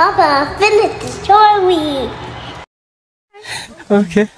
Papa, finish the story. Okay.